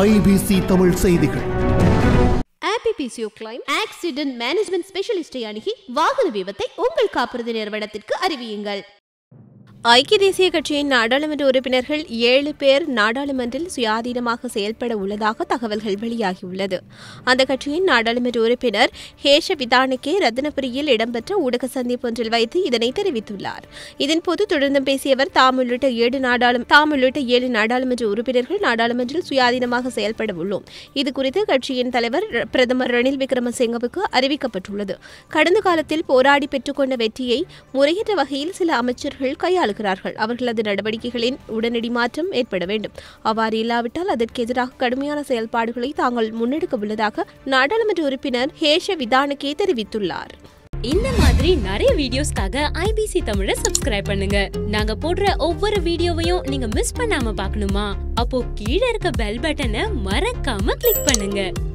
IBC Tamil செய்திகள். ஆபிபிசிஓ claim accident management ஸ்பெஷலிஸ்டை அணுகி வாகன விபத்தை உங்கள் காப்புறுதி நிறுவனத்திற்கு அறிவியுங்கள். ஐக்கிய தேசிய கட்சியின் நாடாளுமன்ற உறுப்பினர்கள் ஏழு பேர் நாடாளுமன்றில் சுயாதீனமாக செயல்பட உள்ளதாக தகவல்கள் வெளியாகியுள்ளது. அந்த கட்சியின் நாடாளுமன்ற உறுப்பினர் ஹேஷ விதானகே ரத்னபுரியில் இடம்பெற்ற ஊடக சந்திப்பு ஒன்றில் வைத்து இதனை தெரிவித்துள்ளார். இதன்போது தொடர்ந்தும் பேசியவர் தாம் உள்ளிட்ட ஏழு நாடாளும் தாம் உள்ளிட்ட ஏழு நாடாளுமன்ற உறுப்பினர்கள் நாடாளுமன்றில் சுயாதீனமாக செயல்பட உள்ளோம். இது குறித்து கட்சியின் தலைவர் பிரதமர் ரணில் விக்ரமசிங்கவுக்கு அறிவிக்கப்பட்டுள்ளது. கடந்த காலத்தில் போராடி பெற்றுக்கொண்ட வெற்றியை முறையற்ற வகையில் சில அமைச்சர்கள் கையாளுகிறார்கள் அவர்களது நடவடிக்கைகளின் உடனடி மாற்றம் ஏற்பட வேண்டும். அவ்வாறு இல்லாவிட்டால் அதற்கு எதிராக கடுமையான செயல்பாடுகளை தாங்கள் முன்னெடுக்க உள்ளதாக நாடாளுமன்ற உறுப்பினர் ஹேஷ விதானகே தெரிவித்துள்ளார். இந்த மாதிரி நிறைய வீடியோஸ்க்காக ஐபிசி தமிழை சப்ஸ்கிரைப் பண்ணுங்க. நாங்க போடுற ஒவ்வொரு வீடியோவையும் நீங்க மிஸ் பண்ணாம பார்க்கணுமா? அப்போ கீழே இருக்க பெல் பட்டனை மறக்காம கிளிக் பண்ணுங்க.